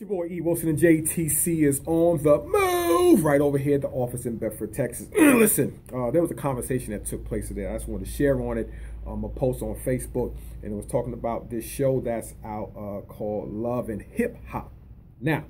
your boy E. Wilson and JTC is on the move right over here at the office in Bedford, Texas. Listen, uh, there was a conversation that took place today. I just wanted to share on it. Um, a post on Facebook, and it was talking about this show that's out uh, called Love and Hip Hop. Now,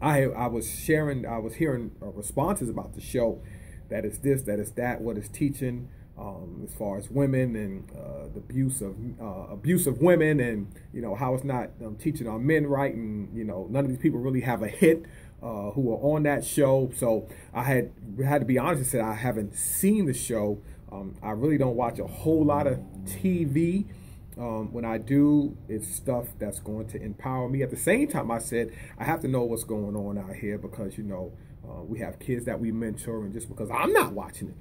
I I was sharing, I was hearing uh, responses about the show that is this, that is that, what is teaching um, as far as women and uh, the abuse of uh, abuse of women, and you know how it's not um, teaching our men right, and you know none of these people really have a hit uh, who are on that show. So I had had to be honest and said I haven't seen the show. Um, I really don't watch a whole lot of TV. Um, when I do, it's stuff that's going to empower me. At the same time, I said I have to know what's going on out here because you know uh, we have kids that we mentor, and just because I'm not watching it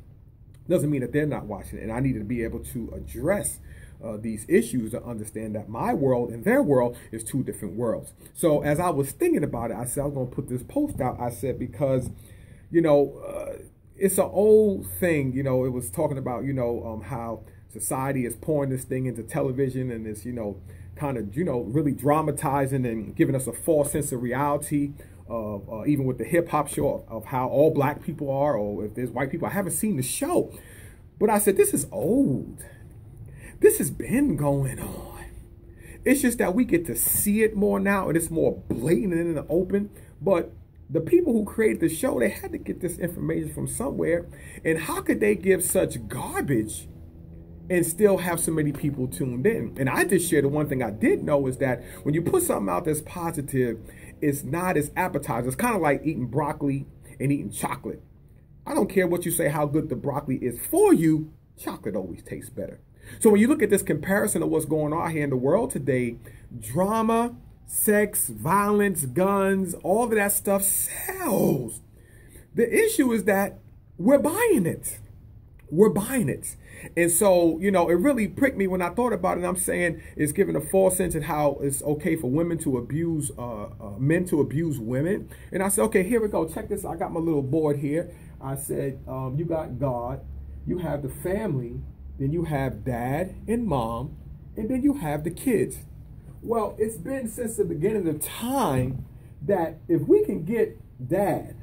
doesn't mean that they're not watching. And I needed to be able to address uh, these issues to understand that my world and their world is two different worlds. So as I was thinking about it, I said I was going to put this post out. I said because, you know, uh, it's an old thing. You know, it was talking about you know um, how society is pouring this thing into television and it's, you know kind of you know really dramatizing and giving us a false sense of reality of uh, even with the hip hop show of, of, how all black people are, or if there's white people. I haven't seen the show, but I said this is old. This has been going on. It's just that we get to see it more now, and it's more blatant and in the open. But the people who created the show, they had to get this information from somewhere. And how could they give such garbage and still have so many people tuned in? And I just shared the one thing I did know is that when you put something out that's positive it's not as appetizing. It's kind of like eating broccoli and eating chocolate. I don't care what you say, how good the broccoli is for you, chocolate always tastes better. So when you look at this comparison of what's going on here in the world today, drama, sex, violence, guns, all of that stuff sells. The issue is that we're buying it we're buying it. And so, you know, it really pricked me when I thought about it. I'm saying it's giving a false sense of how it's okay for women to abuse, uh, uh, men to abuse women. And I said, okay, here we go. Check this. I got my little board here. I said, um, you got God, you have the family, then you have dad and mom, and then you have the kids. Well, it's been since the beginning of time that if we can get dad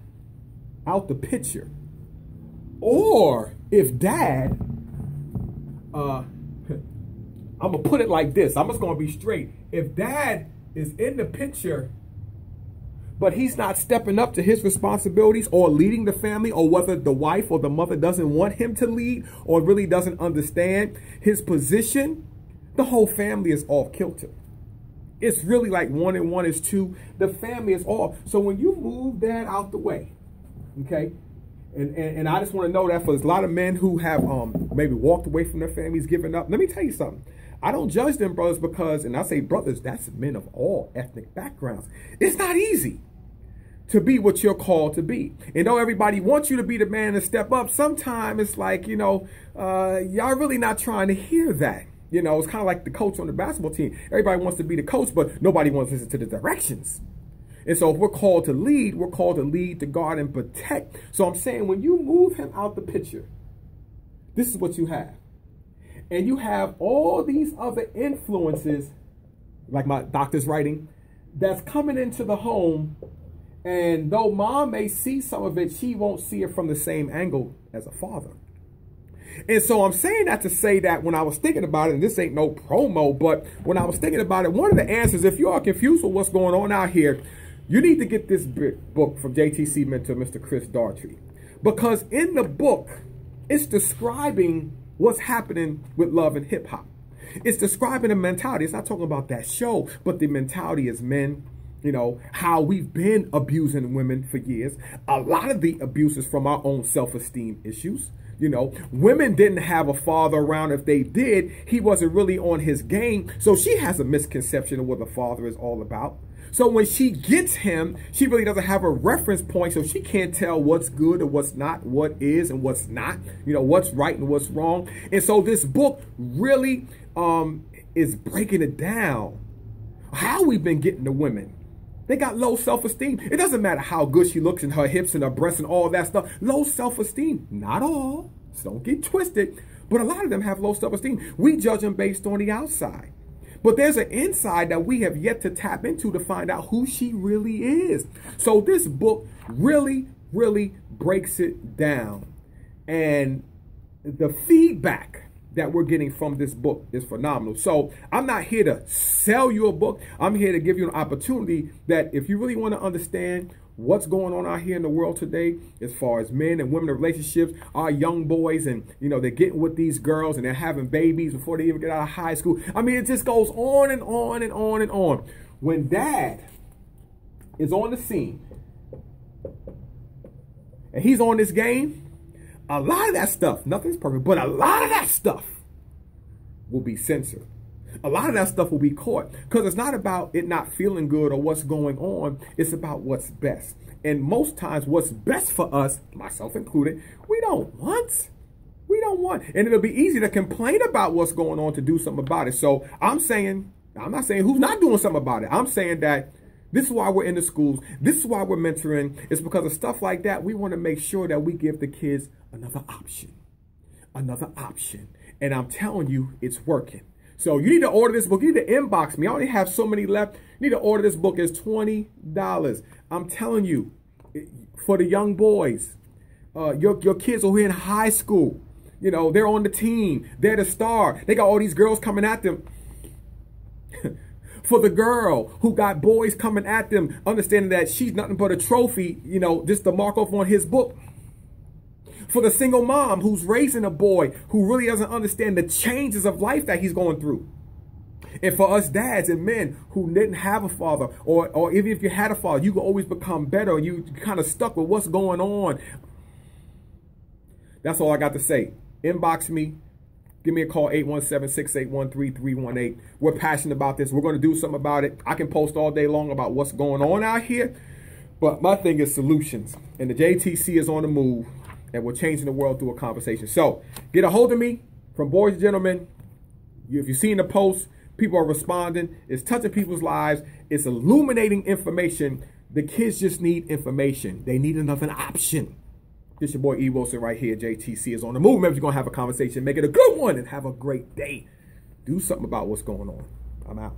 out the picture, or if dad, uh, I'm gonna put it like this. I'm just gonna be straight. If dad is in the picture, but he's not stepping up to his responsibilities or leading the family, or whether the wife or the mother doesn't want him to lead or really doesn't understand his position, the whole family is off kilter. It's really like one and one is two. The family is off. So when you move that out the way, okay, and, and, and I just want to know that for a lot of men who have um, maybe walked away from their families, given up. Let me tell you something. I don't judge them brothers because, and I say brothers, that's men of all ethnic backgrounds. It's not easy to be what you're called to be. And though everybody wants you to be the man and step up, sometimes it's like, you know, uh, y'all really not trying to hear that. You know, it's kind of like the coach on the basketball team. Everybody wants to be the coach, but nobody wants to listen to the directions. And so if we're called to lead, we're called to lead, to guard, and protect. So I'm saying when you move him out the picture, this is what you have. And you have all these other influences, like my doctor's writing, that's coming into the home. And though mom may see some of it, she won't see it from the same angle as a father. And so I'm saying that to say that when I was thinking about it, and this ain't no promo, but when I was thinking about it, one of the answers, if you are confused with what's going on out here, you need to get this book from JTC mentor, Mr. Chris Daughtery. Because in the book, it's describing what's happening with love and hip hop. It's describing a mentality. It's not talking about that show, but the mentality is men, you know, how we've been abusing women for years. A lot of the abuse is from our own self-esteem issues. You know, women didn't have a father around. If they did, he wasn't really on his game. So she has a misconception of what the father is all about. So when she gets him, she really doesn't have a reference point, so she can't tell what's good and what's not, what is and what's not, you know, what's right and what's wrong. And so this book really um, is breaking it down. How we've been getting the women. They got low self-esteem. It doesn't matter how good she looks and her hips and her breasts and all that stuff. Low self-esteem. Not all. So don't get twisted. But a lot of them have low self-esteem. We judge them based on the outside. But there's an inside that we have yet to tap into to find out who she really is. So this book really, really breaks it down. And the feedback that we're getting from this book is phenomenal. So I'm not here to sell you a book. I'm here to give you an opportunity that if you really want to understand what's going on out here in the world today as far as men and women relationships our young boys and you know they're getting with these girls and they're having babies before they even get out of high school i mean it just goes on and on and on and on when dad is on the scene and he's on this game a lot of that stuff, nothing's perfect, but a lot of that stuff will be censored. A lot of that stuff will be caught because it's not about it not feeling good or what's going on. It's about what's best. And most times what's best for us, myself included, we don't want. We don't want. And it'll be easy to complain about what's going on to do something about it. So I'm saying, I'm not saying who's not doing something about it. I'm saying that this is why we're in the schools. This is why we're mentoring. It's because of stuff like that. We want to make sure that we give the kids another option. Another option. And I'm telling you, it's working. So you need to order this book. You need to inbox me. I only have so many left. You need to order this book. It's $20. I'm telling you, for the young boys, uh, your, your kids are in high school. You know, they're on the team. They're the star. They got all these girls coming at them. for the girl who got boys coming at them, understanding that she's nothing but a trophy, you know, just to mark off on his book. For the single mom who's raising a boy who really doesn't understand the changes of life that he's going through. And for us dads and men who didn't have a father, or, or even if you had a father, you always become better. You kind of stuck with what's going on. That's all I got to say. Inbox me, Give me a call, 817-681-3318. We're passionate about this. We're going to do something about it. I can post all day long about what's going on out here. But my thing is solutions. And the JTC is on the move. And we're changing the world through a conversation. So get a hold of me from Boys and Gentlemen. If you've seen the post, people are responding. It's touching people's lives. It's illuminating information. The kids just need information. They need another option. This your boy E. Wilson right here. JTC is on the move. Remember, you're going to have a conversation. Make it a good one and have a great day. Do something about what's going on. I'm out.